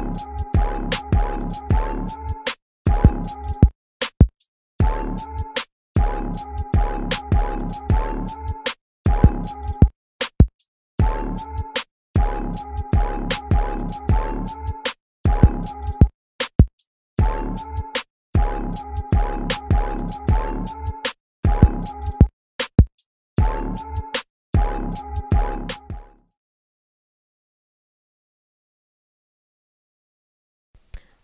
Bye.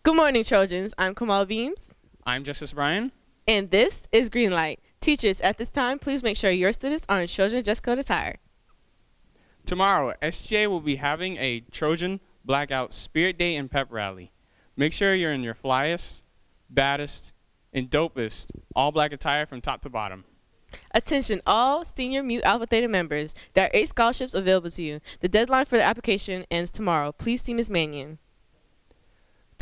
Good morning, Trojans. I'm Kamal Beams, I'm Justice Bryan. and this is Greenlight. Teachers, at this time, please make sure your students are in Trojan dress code attire. Tomorrow, SGA will be having a Trojan Blackout Spirit Day and Pep Rally. Make sure you're in your flyest, baddest, and dopest all black attire from top to bottom. Attention, all senior Mu Alpha Theta members. There are eight scholarships available to you. The deadline for the application ends tomorrow. Please see Ms. Mannion.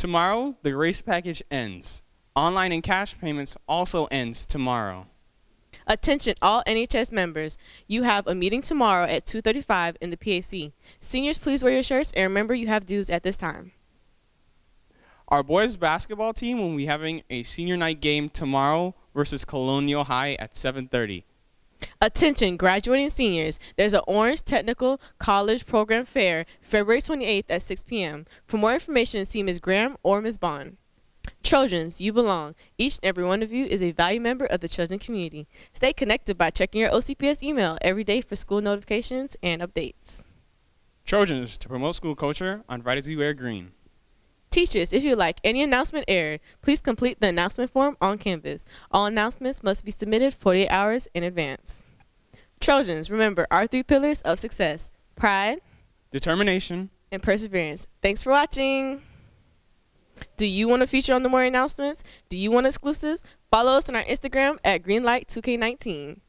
Tomorrow, the race package ends. Online and cash payments also ends tomorrow. Attention, all NHS members. You have a meeting tomorrow at 2:35 in the PAC. Seniors, please wear your shirts and remember you have dues at this time. Our boys basketball team will be having a senior night game tomorrow versus Colonial High at 7:30. Attention, graduating seniors. There's an Orange Technical College Program Fair February 28th at 6 p.m. For more information, see Ms. Graham or Ms. Bond. Trojans, you belong. Each and every one of you is a valued member of the children community. Stay connected by checking your OCPS email every day for school notifications and updates. Trojans to promote school culture on Fridays we wear green. Teachers, if you like any announcement aired, please complete the announcement form on Canvas. All announcements must be submitted 48 hours in advance. Trojans, remember our three pillars of success pride Determination. and perseverance. Thanks for watching. Do you want to feature on the morning announcements? Do you want exclusives? Follow us on our Instagram at Greenlight2K19.